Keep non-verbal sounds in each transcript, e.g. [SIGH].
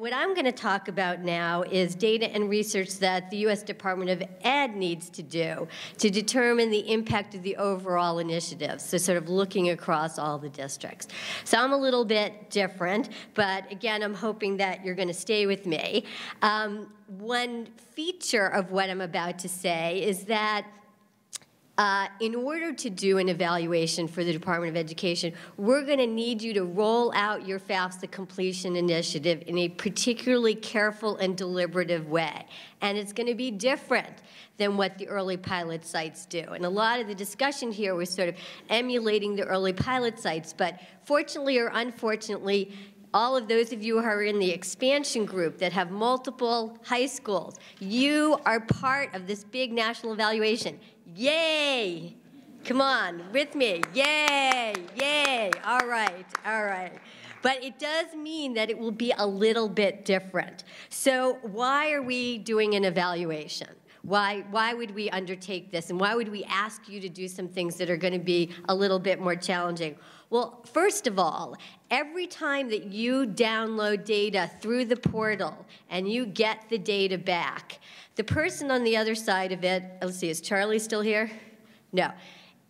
What I'm going to talk about now is data and research that the U.S. Department of Ed needs to do to determine the impact of the overall initiative, so sort of looking across all the districts. So I'm a little bit different, but again, I'm hoping that you're going to stay with me. Um, one feature of what I'm about to say is that uh, in order to do an evaluation for the Department of Education, we're going to need you to roll out your FAFSA completion initiative in a particularly careful and deliberative way. And it's going to be different than what the early pilot sites do. And a lot of the discussion here was sort of emulating the early pilot sites, but fortunately or unfortunately, all of those of you who are in the expansion group that have multiple high schools, you are part of this big national evaluation. Yay! Come on, with me. Yay! Yay! All right, all right. But it does mean that it will be a little bit different. So, why are we doing an evaluation? Why, why would we undertake this? And why would we ask you to do some things that are going to be a little bit more challenging? Well, first of all, every time that you download data through the portal and you get the data back, the person on the other side of it, let's see, is Charlie still here? No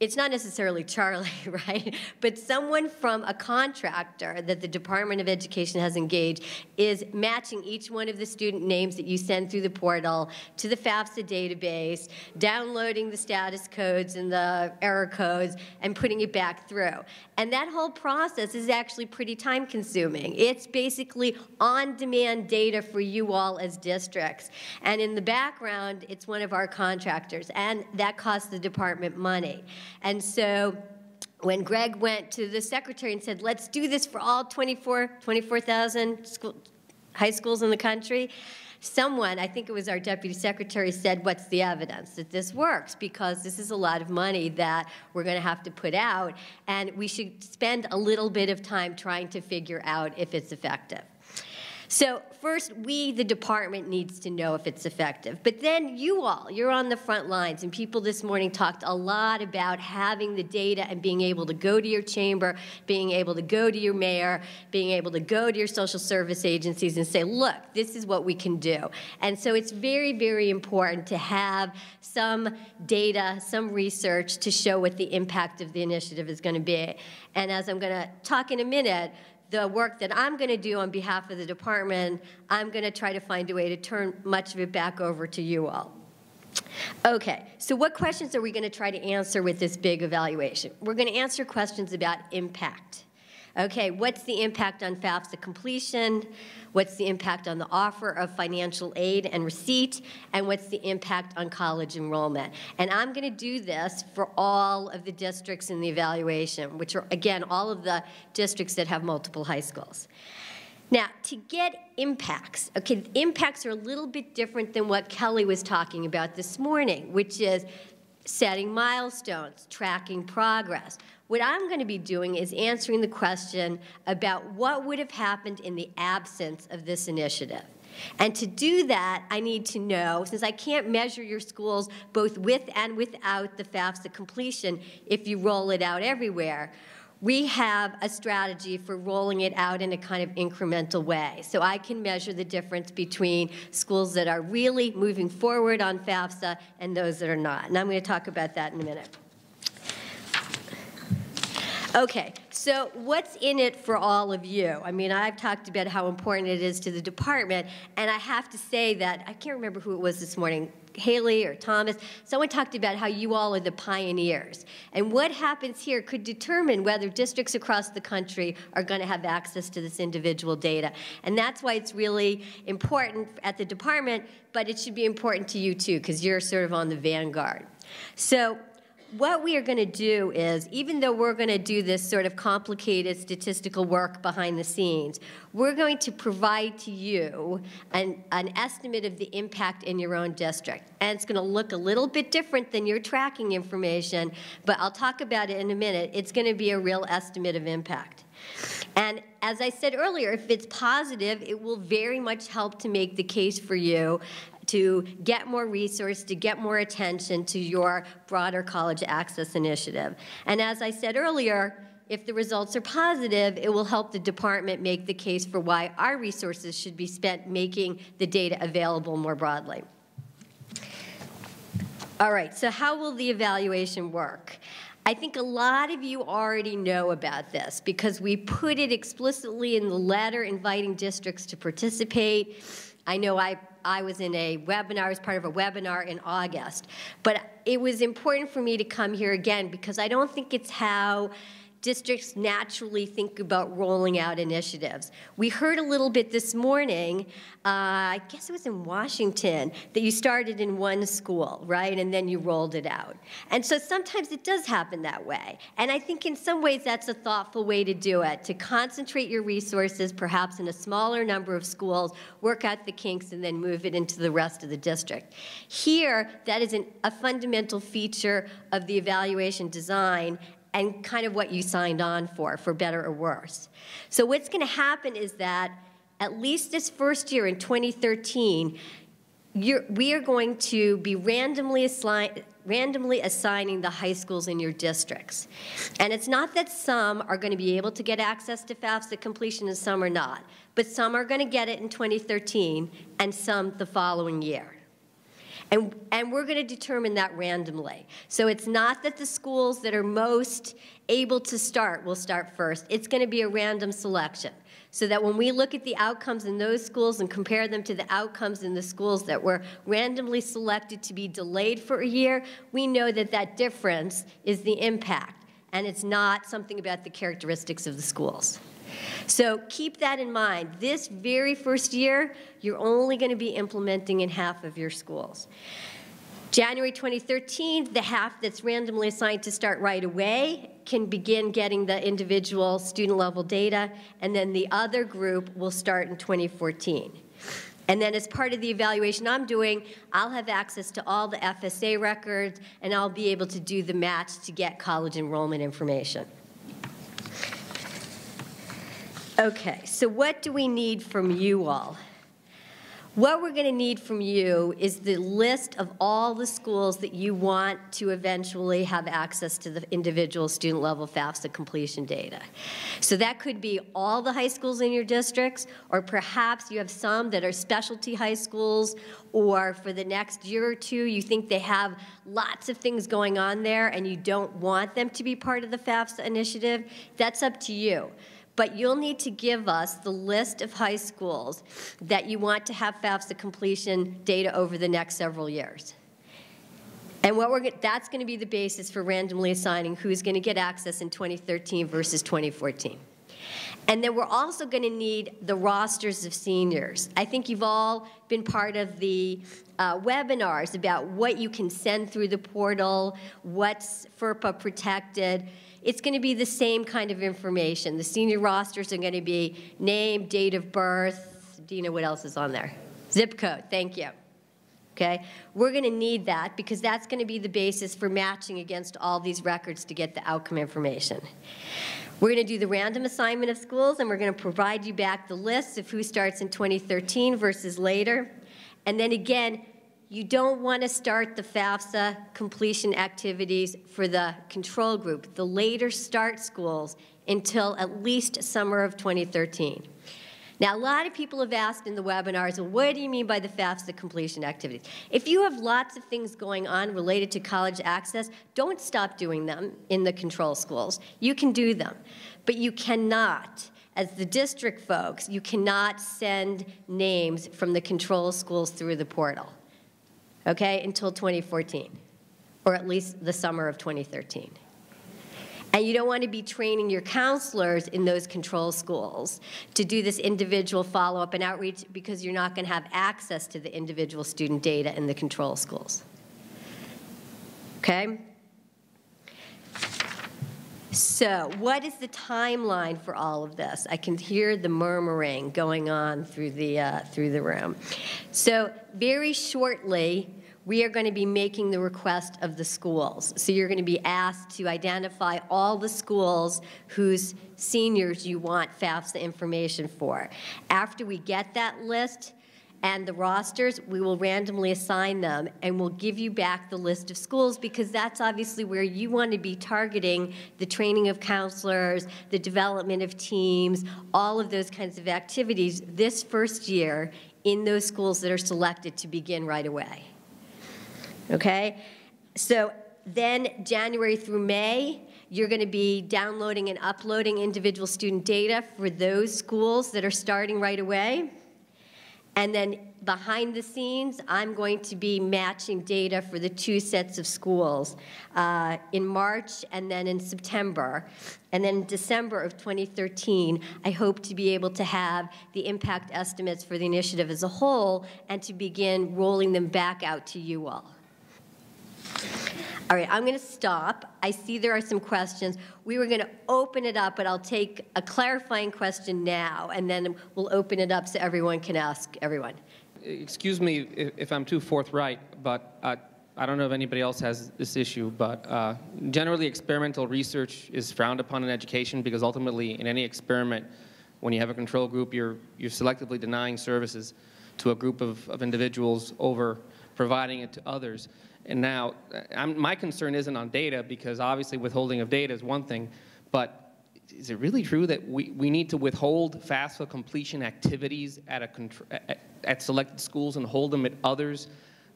it's not necessarily Charlie, [LAUGHS] right? But someone from a contractor that the Department of Education has engaged is matching each one of the student names that you send through the portal to the FAFSA database, downloading the status codes and the error codes, and putting it back through. And that whole process is actually pretty time consuming. It's basically on demand data for you all as districts. And in the background, it's one of our contractors, and that costs the department money. And so when Greg went to the secretary and said, let's do this for all 24, 24,000 school, high schools in the country, someone, I think it was our deputy secretary, said, what's the evidence that this works? Because this is a lot of money that we're going to have to put out, and we should spend a little bit of time trying to figure out if it's effective. So first, we, the department, needs to know if it's effective. But then you all, you're on the front lines, and people this morning talked a lot about having the data and being able to go to your chamber, being able to go to your mayor, being able to go to your social service agencies and say, look, this is what we can do. And so it's very, very important to have some data, some research to show what the impact of the initiative is going to be. And as I'm going to talk in a minute, the work that I'm going to do on behalf of the department, I'm going to try to find a way to turn much of it back over to you all. Okay, so what questions are we going to try to answer with this big evaluation? We're going to answer questions about impact. Okay, what's the impact on FAFSA completion? What's the impact on the offer of financial aid and receipt? And what's the impact on college enrollment? And I'm going to do this for all of the districts in the evaluation, which are, again, all of the districts that have multiple high schools. Now, to get impacts, okay, impacts are a little bit different than what Kelly was talking about this morning, which is setting milestones, tracking progress. What I'm going to be doing is answering the question about what would have happened in the absence of this initiative. And to do that, I need to know, since I can't measure your schools both with and without the FAFSA completion if you roll it out everywhere, we have a strategy for rolling it out in a kind of incremental way. So I can measure the difference between schools that are really moving forward on FAFSA and those that are not. And I'm going to talk about that in a minute. Okay, so what's in it for all of you? I mean, I've talked about how important it is to the department, and I have to say that I can't remember who it was this morning, Haley or Thomas, someone talked about how you all are the pioneers. And what happens here could determine whether districts across the country are going to have access to this individual data. And that's why it's really important at the department, but it should be important to you too, because you're sort of on the vanguard. So what we are going to do is, even though we're going to do this sort of complicated statistical work behind the scenes, we're going to provide to you an, an estimate of the impact in your own district. And it's going to look a little bit different than your tracking information, but I'll talk about it in a minute. It's going to be a real estimate of impact. And as I said earlier, if it's positive, it will very much help to make the case for you to get more resource, to get more attention to your broader college access initiative. And as I said earlier, if the results are positive, it will help the department make the case for why our resources should be spent making the data available more broadly. All right, so how will the evaluation work? I think a lot of you already know about this because we put it explicitly in the letter inviting districts to participate. I know I, I was in a webinar, I was part of a webinar in August, but it was important for me to come here again because I don't think it's how districts naturally think about rolling out initiatives. We heard a little bit this morning, uh, I guess it was in Washington, that you started in one school, right, and then you rolled it out. And so sometimes it does happen that way. And I think in some ways that's a thoughtful way to do it, to concentrate your resources perhaps in a smaller number of schools, work out the kinks, and then move it into the rest of the district. Here, that is an, a fundamental feature of the evaluation design, and kind of what you signed on for, for better or worse. So what's going to happen is that at least this first year in 2013, we are going to be randomly, assign, randomly assigning the high schools in your districts. And it's not that some are going to be able to get access to FAFSA completion and some are not, but some are going to get it in 2013 and some the following year. And, and we're going to determine that randomly. So it's not that the schools that are most able to start will start first. It's going to be a random selection. So that when we look at the outcomes in those schools and compare them to the outcomes in the schools that were randomly selected to be delayed for a year, we know that that difference is the impact. And it's not something about the characteristics of the schools. So keep that in mind. This very first year, you're only going to be implementing in half of your schools. January 2013, the half that's randomly assigned to start right away can begin getting the individual student level data, and then the other group will start in 2014. And then as part of the evaluation I'm doing, I'll have access to all the FSA records, and I'll be able to do the match to get college enrollment information. Okay, so what do we need from you all? What we're going to need from you is the list of all the schools that you want to eventually have access to the individual student level FAFSA completion data. So that could be all the high schools in your districts, or perhaps you have some that are specialty high schools, or for the next year or two you think they have lots of things going on there and you don't want them to be part of the FAFSA initiative. That's up to you but you'll need to give us the list of high schools that you want to have FAFSA completion data over the next several years. And what we're that's going to be the basis for randomly assigning who's going to get access in 2013 versus 2014. And then we're also going to need the rosters of seniors. I think you've all been part of the uh, webinars about what you can send through the portal, what's FERPA protected it's going to be the same kind of information. The senior rosters are going to be name, date of birth. Dina, what else is on there? Zip code, thank you. Okay? We're going to need that because that's going to be the basis for matching against all these records to get the outcome information. We're going to do the random assignment of schools and we're going to provide you back the list of who starts in 2013 versus later. And then again, you don't want to start the FAFSA completion activities for the control group, the later start schools, until at least summer of 2013. Now, a lot of people have asked in the webinars, well, what do you mean by the FAFSA completion activities? If you have lots of things going on related to college access, don't stop doing them in the control schools. You can do them. But you cannot, as the district folks, you cannot send names from the control schools through the portal okay, until 2014, or at least the summer of 2013. And you don't want to be training your counselors in those control schools to do this individual follow-up and outreach because you're not going to have access to the individual student data in the control schools. Okay? So, what is the timeline for all of this? I can hear the murmuring going on through the uh, through the room. So, very shortly, we are going to be making the request of the schools. So, you're going to be asked to identify all the schools whose seniors you want FAFSA information for. After we get that list, and the rosters, we will randomly assign them and we'll give you back the list of schools because that's obviously where you want to be targeting the training of counselors, the development of teams, all of those kinds of activities this first year in those schools that are selected to begin right away. Okay? So then January through May, you're going to be downloading and uploading individual student data for those schools that are starting right away. And then behind the scenes, I'm going to be matching data for the two sets of schools uh, in March and then in September. And then in December of 2013, I hope to be able to have the impact estimates for the initiative as a whole and to begin rolling them back out to you all. All right, I'm going to stop. I see there are some questions. We were going to open it up, but I'll take a clarifying question now, and then we'll open it up so everyone can ask everyone. Excuse me if I'm too forthright, but I don't know if anybody else has this issue, but uh, generally experimental research is frowned upon in education because ultimately in any experiment, when you have a control group, you're, you're selectively denying services to a group of, of individuals over providing it to others. And now, I'm, my concern isn't on data because obviously withholding of data is one thing, but is it really true that we, we need to withhold FAFSA completion activities at, a at, at selected schools and hold them at others?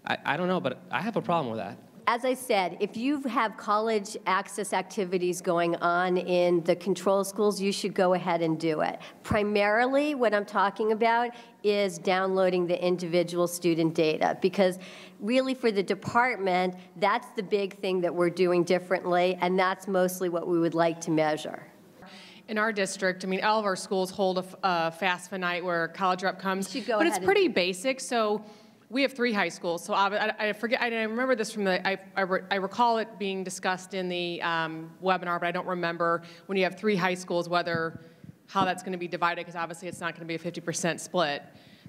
I, I don't know, but I have a problem with that as I said, if you have college access activities going on in the control schools, you should go ahead and do it. Primarily, what I'm talking about is downloading the individual student data because really for the department, that's the big thing that we're doing differently, and that's mostly what we would like to measure in our district, I mean, all of our schools hold a, a FAFSA night where college rep comes, but it's pretty basic. So we have three high schools, so I, I forget. I, remember this from the. I, I, re, I, recall it being discussed in the um, webinar, but I don't remember when you have three high schools whether how that's going to be divided because obviously it's not going to be a 50% split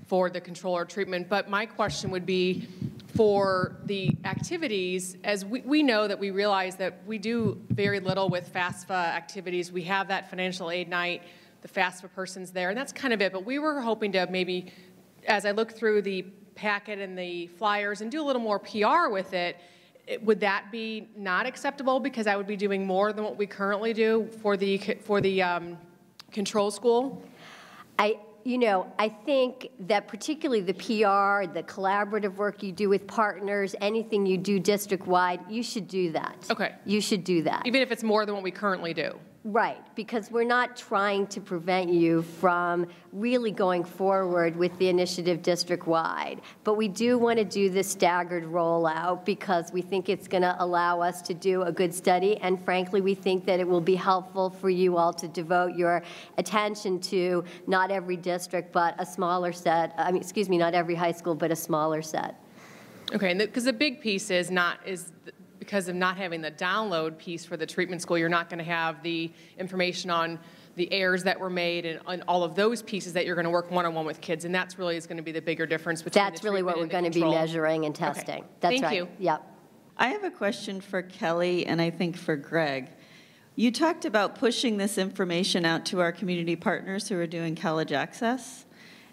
for the controller treatment. But my question would be for the activities, as we, we know that we realize that we do very little with FAFSA activities. We have that financial aid night, the FAFSA person's there, and that's kind of it. But we were hoping to maybe, as I look through the packet and the flyers and do a little more PR with it, would that be not acceptable because I would be doing more than what we currently do for the for the um, control school? I you know, I think that particularly the PR, the collaborative work you do with partners, anything you do district wide, you should do that. Okay. You should do that. Even if it's more than what we currently do. Right, because we're not trying to prevent you from really going forward with the initiative district-wide. But we do want to do the staggered rollout because we think it's going to allow us to do a good study. And frankly, we think that it will be helpful for you all to devote your attention to not every district, but a smaller set. I mean, excuse me, not every high school, but a smaller set. Okay, because the, the big piece is not is because of not having the download piece for the treatment school, you're not going to have the information on the errors that were made and, and all of those pieces that you're going to work one-on-one with kids. And that's really is going to be the bigger difference between That's really what we're going to be measuring and testing. Okay. That's Thank right. you. Yep. I have a question for Kelly and I think for Greg. You talked about pushing this information out to our community partners who are doing college access.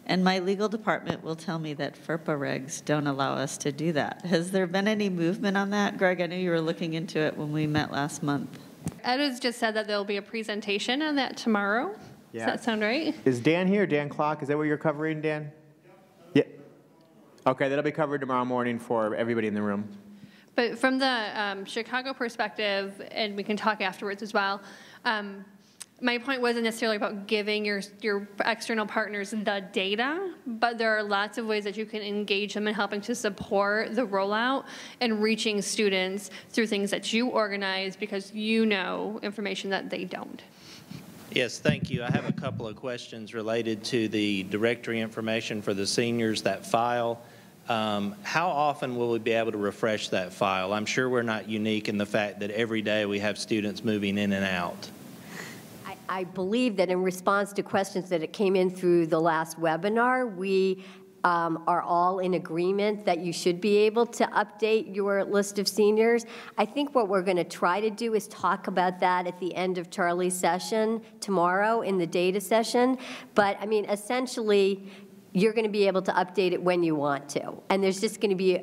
And my legal department will tell me that FERPA regs don't allow us to do that. Has there been any movement on that? Greg, I know you were looking into it when we met last month. Ed has just said that there'll be a presentation on that tomorrow. Yeah. Does that sound right? Is Dan here? Dan Clock? Is that what you're covering, Dan? Yeah. Okay, that'll be covered tomorrow morning for everybody in the room. But from the um, Chicago perspective, and we can talk afterwards as well, um, my point wasn't necessarily about giving your, your external partners the data, but there are lots of ways that you can engage them in helping to support the rollout and reaching students through things that you organize because you know information that they don't. Yes, thank you. I have a couple of questions related to the directory information for the seniors, that file. Um, how often will we be able to refresh that file? I'm sure we're not unique in the fact that every day we have students moving in and out. I believe that in response to questions that it came in through the last webinar, we um, are all in agreement that you should be able to update your list of seniors. I think what we're going to try to do is talk about that at the end of Charlie's session tomorrow in the data session. But I mean, essentially, you're going to be able to update it when you want to. And there's just going to be,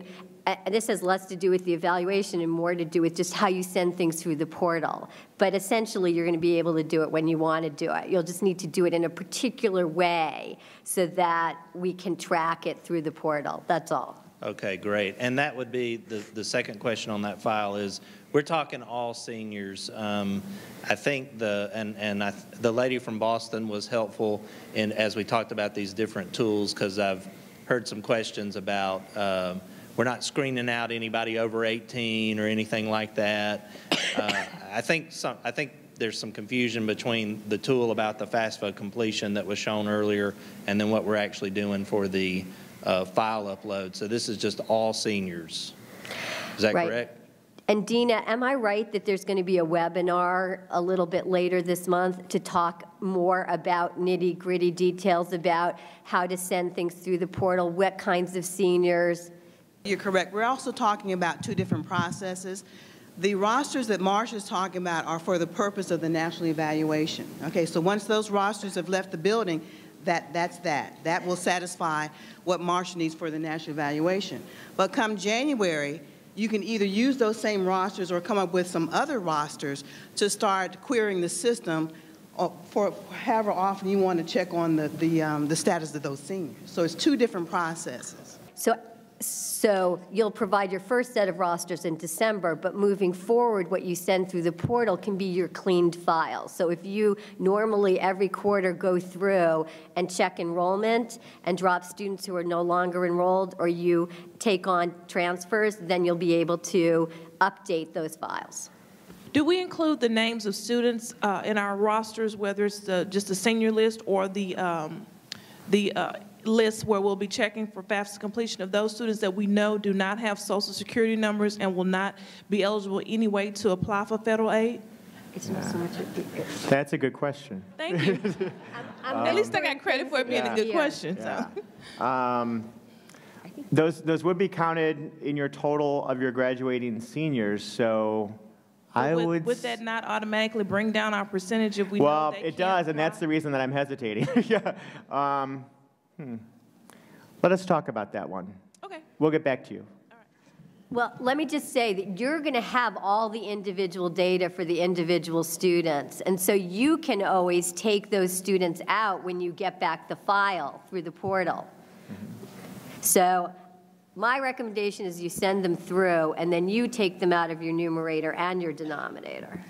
this has less to do with the evaluation and more to do with just how you send things through the portal. But essentially, you're going to be able to do it when you want to do it. You'll just need to do it in a particular way so that we can track it through the portal. That's all. Okay, great. And that would be, the, the second question on that file is, we're talking all seniors. Um, I think the, and, and I, the lady from Boston was helpful in, as we talked about these different tools, because I've heard some questions about, um, we're not screening out anybody over 18 or anything like that. Uh, I think some, I think there's some confusion between the tool about the FAFSA completion that was shown earlier and then what we're actually doing for the uh, file upload. So this is just all seniors. Is that Right. correct? And Dina, am I right that there's going to be a webinar a little bit later this month to talk more about nitty-gritty details about how to send things through the portal, what kinds of seniors? You're correct. We're also talking about two different processes. The rosters that Marsh is talking about are for the purpose of the national evaluation. Okay, so once those rosters have left the building, that, that's that. That will satisfy what Marsh needs for the national evaluation. But come January, you can either use those same rosters or come up with some other rosters to start querying the system uh, for however often you want to check on the, the, um, the status of those seniors. So it's two different processes. So, so you'll provide your first set of rosters in December, but moving forward, what you send through the portal can be your cleaned files. So if you normally every quarter go through and check enrollment and drop students who are no longer enrolled, or you take on transfers, then you'll be able to update those files. Do we include the names of students uh, in our rosters, whether it's the, just the senior list or the, um, the uh, list where we'll be checking for FAFSA completion of those students that we know do not have social security numbers and will not be eligible anyway to apply for federal aid? That's a good question. Thank you. [LAUGHS] At least I got credit for it being a good Yeah. question, so. [LAUGHS] Um, Those, those would be counted in your total of your graduating seniors, so I Would- would. Would that not automatically bring down our percentage if we know Well, they it can't does, and that's the reason that I'm hesitating. [LAUGHS] Yeah. Um, hmm. Let us talk about that one. Okay. We'll get back to you. Well, let me just say that you're going to have all the individual data for the individual students. And so you can always take those students out when you get back the file through the portal. So my recommendation is you send them through, and then you take them out of your numerator and your denominator.